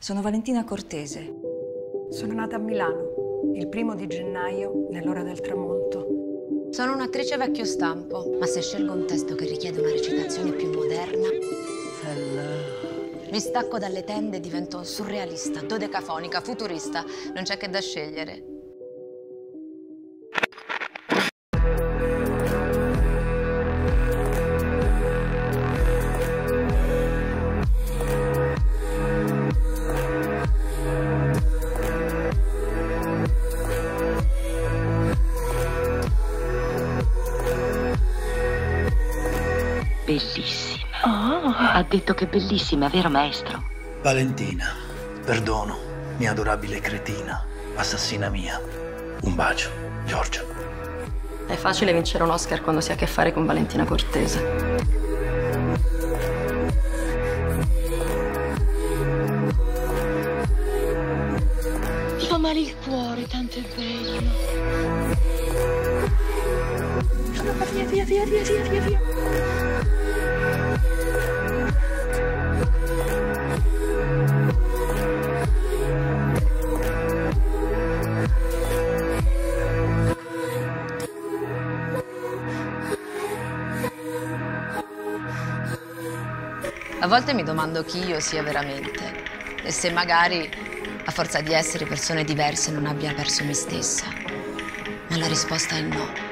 Sono Valentina Cortese. Sono nata a Milano, il primo di gennaio, nell'ora del tramonto. Sono un'attrice vecchio stampo, ma se scelgo un testo che richiede una recitazione più moderna... Hello. Mi stacco dalle tende e divento surrealista, dodecafonica, futurista. Non c'è che da scegliere. Bellissima. Oh. Ha detto che è bellissima, vero maestro? Valentina, perdono, mia adorabile cretina, assassina mia. Un bacio, Giorgio. È facile vincere un Oscar quando si ha a che fare con Valentina Cortese. Mi fa male il cuore, tanto è bello. Via, via, via, via, via, via. A volte mi domando chi io sia veramente e se magari, a forza di essere persone diverse, non abbia perso me stessa. Ma la risposta è no.